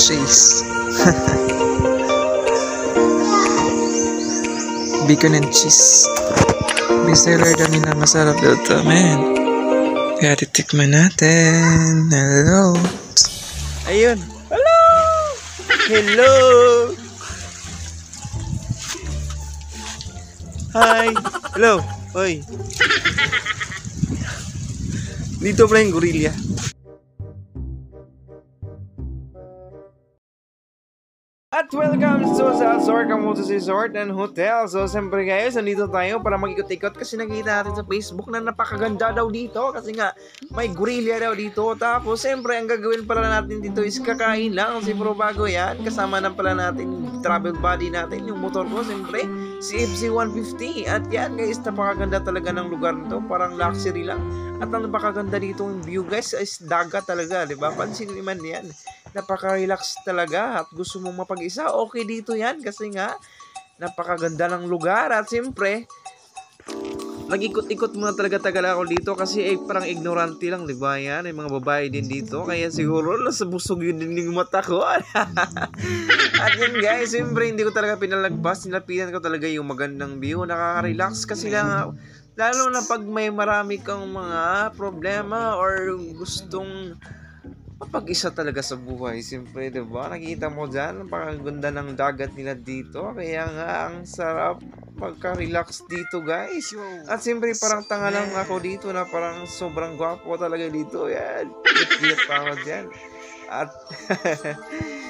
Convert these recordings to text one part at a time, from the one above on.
cheese. Bacon and cheese. Bestseller kami na masarap daw to, man. Kaya titikman natin. Hello. Ayun. Hello! Hello! Hi! Hello! Hoy! Dito pala yung gorilla. At welcome to sa Azor Camutos Resort and Hotel. So, siyempre guys, nandito tayo para mag-ikot-ikot kasi nakita natin sa Facebook na napakaganda daw dito kasi nga may gorilla daw dito. Tapos, siyempre, ang gagawin pala natin dito is kakain lang. Kasi pero bago yan, kasama na pala natin travel buddy natin, yung motor ko, siyempre, si FC150. At yan guys, napakaganda talaga ng lugar nito. Parang luxury lang. At ang napakaganda dito yung view guys is dagat talaga, di ba? Pansin naman yan napaka-relax talaga at gusto mong mapag-isa, okay dito yan kasi nga napakaganda ng lugar at siyempre nag-ikot-ikot muna talaga tagal ako dito kasi eh, parang ignorante lang, di ba yan? May mga babae din dito, kaya siguro nasa busog yun din yung mata ko. At yun guys, siyempre hindi ko talaga pinalagpas, nilapitan ko talaga yung magandang view, nakaka-relax kasi lang, lalo na pag may marami kang mga problema or gustong mapag-isa talaga sa buhay. Siyempre, di ba? Nakita mo dyan, napakaganda ng dagat nila dito. Kaya nga, ang sarap magka-relax dito, guys. At siyempre, parang tanga lang ako dito na parang sobrang gwapo talaga dito. Yan. Cute pa ako dyan. At,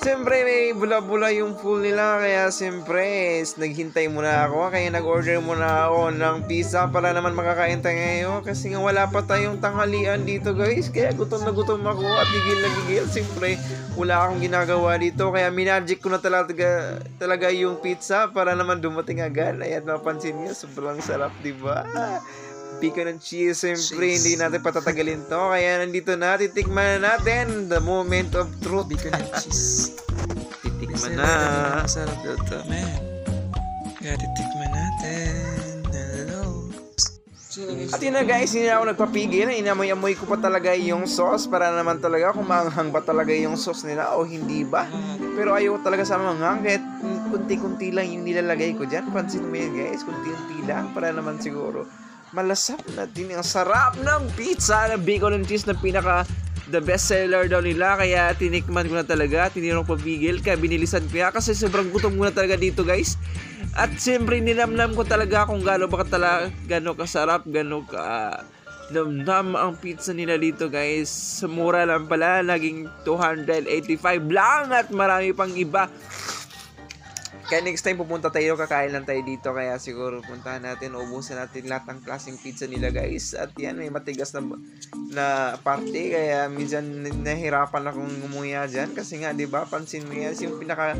Siyempre, may bula-bula yung pool nila. Kaya, siyempre, naghintay muna ako. Kaya, nag-order muna ako ng pizza para naman makakain tayo ngayon. Kasi nga, wala pa tayong tanghalian dito, guys. Kaya, gutom na gutom ako at gigil na gigil. Siyempre, wala akong ginagawa dito. Kaya, minagic ko na talaga, talaga yung pizza para naman dumating agad. Ayan, napansin niyo, sobrang sarap, di ba? Bacon and cheese. Siyempre, Cheese. hindi natin patatagalin to. Kaya nandito na, titikman na natin the moment of truth. Bacon and cheese. Titikman na masarap daw to, man. Kaya titikman natin. Hello. At yun na guys, hindi na ako nagpapigil. Inamoy-amoy ko pa talaga yung sauce para naman talaga kung maanghang ba talaga yung sauce nila o hindi ba. Pero ayoko talaga sa manghang kahit kunti-kunti lang yung nilalagay ko dyan. Pansin mo yan guys, kunti-kunti lang para naman siguro malasap na din ang sarap ng pizza na bacon and cheese na pinaka the best seller daw nila. Kaya tinikman ko na talaga tinirong pabigil kaya binilisan ko kasi sobrang gutom ko na talaga dito guys. At siyempre ninamnam ko talaga kung gaano ba talaga gaano kasarap gaano ka namnam ang pizza nila dito guys. Mura lang pala naging 285 lang at marami pang iba kaya next time pupunta tayo, kakain lang tayo dito. Kaya siguro puntahan natin, ubusin natin lahat ng klaseng pizza nila guys. At yan, may matigas na, na party. Kaya minsan nahirapan akong ngumuya dyan. Kasi nga, di ba, pansin mo yan, yung pinaka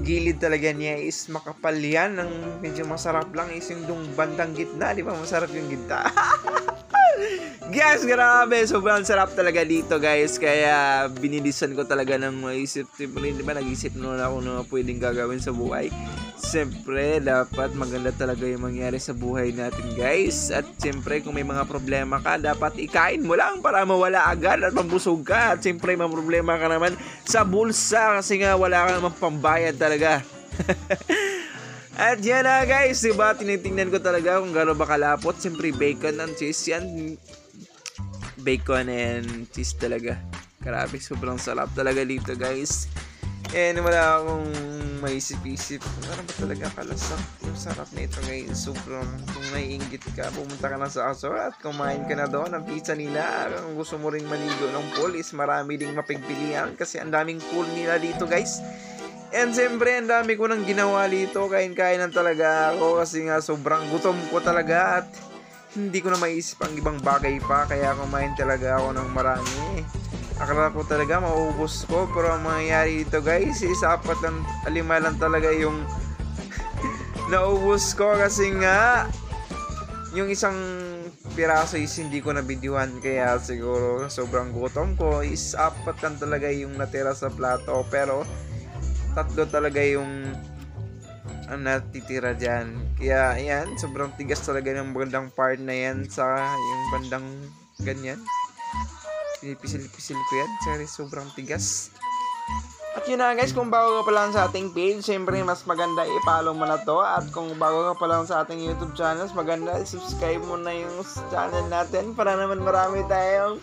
gilid talaga niya is makapal yan. Ang medyo masarap lang is yung dung bandang gitna. Di ba, masarap yung gitna. Guys, grabe. Sobrang sarap talaga dito, guys. Kaya, binilisan ko talaga ng maisip. Di ba, nag-isip noon ako na pwedeng gagawin sa buhay. Siyempre, dapat maganda talaga yung mangyari sa buhay natin, guys. At siyempre, kung may mga problema ka, dapat ikain mo lang para mawala agad at mabusog ka. At siyempre, may problema ka naman sa bulsa kasi nga wala ka naman pambayad talaga. At yan na guys, diba? Tinitingnan ko talaga kung gano'n ba kalapot. Siyempre, bacon and cheese yan. Bacon and cheese talaga. Grabe, sobrang sarap talaga dito guys. And wala akong maisip-isip ano ba talaga kalasak. Yung sarap na ito. Sobrang kung naiingit ka, pumunta ka na sa Azor at kumain ka na doon ng pizza nila. Kung gusto mo ring maligo ng pool is marami ding mapagpilian kasi ang daming pool nila dito guys. And siyempre, ang dami ko nang ginawa dito. Kain-kain lang talaga ako kasi nga sobrang gutom ko talaga at hindi ko na maisip ang ibang bagay pa. Kaya kumain talaga ako ng marami. Akala ko talaga maubos ko pero ang mangyayari dito guys is apat lang, lima lang talaga yung naubos ko kasi nga yung isang piraso is hindi ko nabidyohan kaya siguro sobrang gutom ko is apat lang talaga yung natira sa plato pero tatlo talaga yung ang natitira dyan. Kaya, ayan, sobrang tigas talaga ng bandang part na yan sa yung bandang ganyan. Pinipisil-pisil ko yan. Sorry, sobrang tigas. At yun na guys, kung bago ka pa lang sa ating page, syempre mas maganda i-follow mo na to. At kung bago ka pa lang sa ating YouTube channel, maganda i-subscribe mo na yung channel natin para naman marami tayong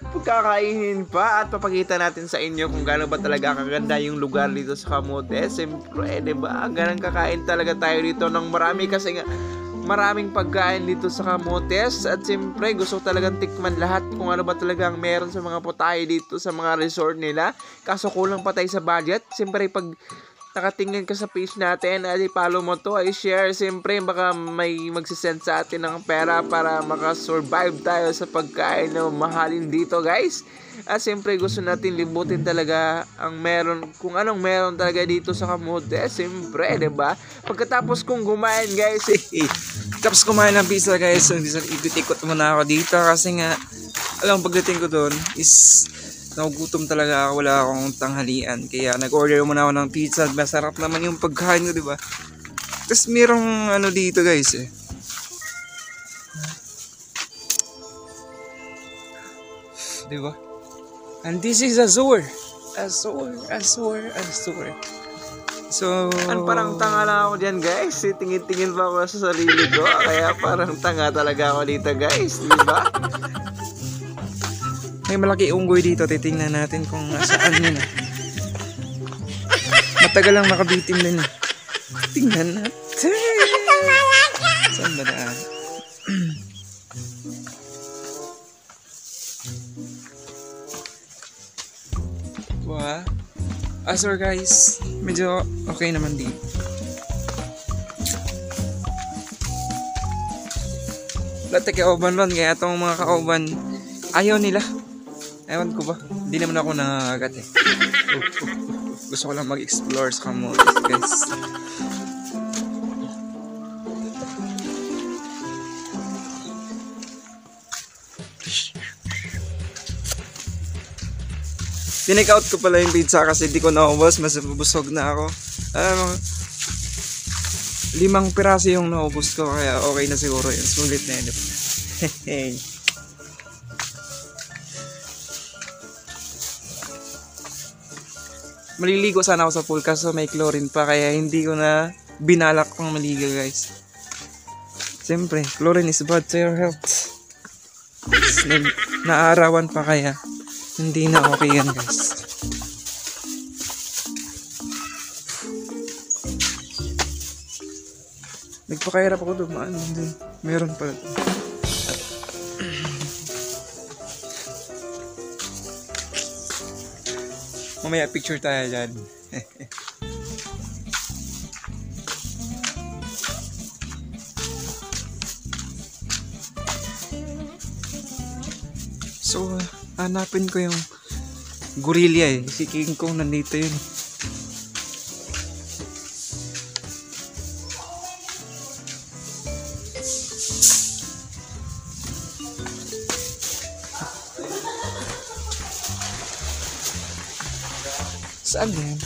pagkakainin pa at papakita natin sa inyo kung gaano ba talaga kaganda yung lugar dito sa Kamote. Siyempre, di ba? Ganang kakain talaga tayo dito ng marami kasi nga maraming pagkain dito sa Camotes at siyempre gusto ko talagang tikman lahat kung ano ba talaga ang meron sa mga putahe dito sa mga resort nila. Kaso kulang pa tayo sa budget. Siyempre pag nakatingin ka sa page natin at i-follow mo to, ay share siyempre baka may magsisend sa atin ng pera para makasurvive tayo sa pagkain na mahalin dito guys. At siyempre gusto natin libutin talaga ang meron, kung anong meron talaga dito sa Camote. Siyempre, ba? Pagkatapos kong kumain guys, eh, Tapos kumain ng pizza guys, so ikot-ikot muna ako dito kasi nga, alam pagdating ko doon is nagugutom talaga ako, wala akong tanghalian. Kaya nag-order muna ako ng pizza, masarap naman yung pagkain ko, di ba? Tapos merong ano dito guys eh. Di ba? And this is Azure. Azure, Azure, Azure. So, An parang tanga na ako diyan, guys. Eh, Tingin-tingin pa ako sa sarili ko. Kaya parang tanga talaga ako dito, guys. Di ba? May malaki unggoy dito. Titingnan natin kung nasaan yun. ah. Matagal lang nakabitim din. Tingnan natin. Saan ba na? Wow. Azor guys, medyo okay naman dito. Dati kauban ron, kaya itong mga kauban, ayaw nila. Ewan ko ba, hindi naman ako nangangagat eh. Oh, oh, oh. Gusto ko lang mag-explore sa kamotes guys. Tinake out ko pala yung pizza kasi di ko naubos, mas busog na ako. Ano, limang piraso yung naubos ko kaya okay na siguro yun. Sulit na yun. Hehe. Maliligo sana ako sa pool kaso may chlorine pa kaya hindi ko na binalak pang maligo guys. Siyempre, chlorine is bad to your health. Na, naarawan pa kaya hindi na okay yan guys. Nagpakahirap ako dumaan. Hindi. Meron pa. Mamaya picture tayo dyan. so, hanapin ko yung gorilla eh. Si King Kong nandito yun. Ba yan?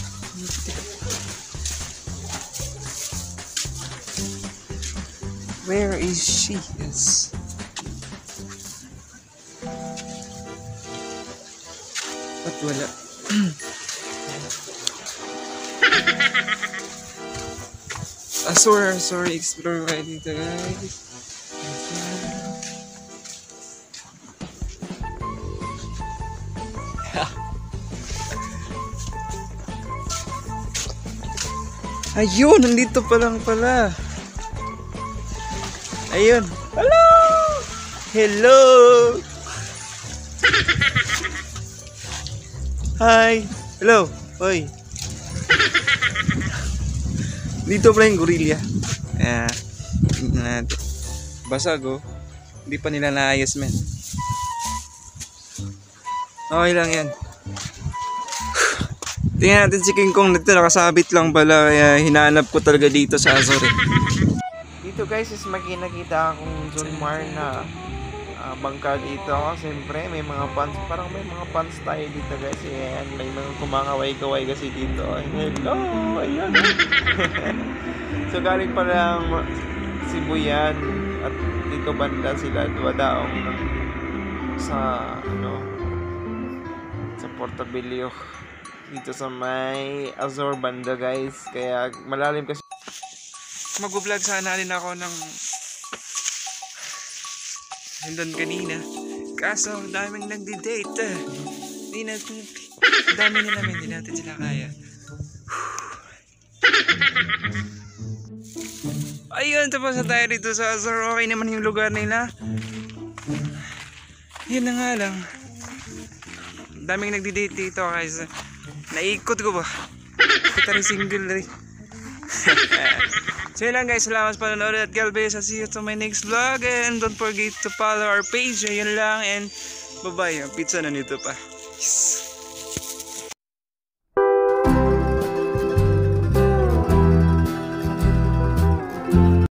Where is she? Yes. Ba't wala? ah, sorry, sorry, explore dito guys. Ayun, nandito pa lang pala. Ayun. Hello! Hello! Hi! Hello! Hoy! Dito pala yung gorilla. Tingnan natin. Basag oh. Hindi pa nila naayos men. Okay lang yan. Tingnan natin si King Kong dito. Nakasabit lang pala. Kaya hinahanap ko talaga dito sa Azore. Dito guys is makinakita akong John Mar na ah, bangka dito. Siyempre may mga fans. Parang may mga fans tayo dito guys. Ayan, may mga kumangaway-kaway kasi dito. Hello! Ayan. so galing pa lang Sibuyan at dito banda sila duwadaong sa ano sa Portobello dito sa may Azor banda guys. Kaya malalim kasi Mag-vlog sana rin ako ng nandun kanina. Kaso, daming nagdi-date. Hindi natin, dami nila men, hindi natin sila kaya. Ayun, tapos na tayo dito sa Azor. Okay naman yung lugar nila. Yun na nga lang. Daming nagdi-date dito guys. Naikot ko ba? Kita rin single rin. So yun lang guys, salamat sa panonood at God bless. I'll see you to my next vlog and don't forget to follow our page. Ayun lang and bye bye. Pizza na nito pa. Yes.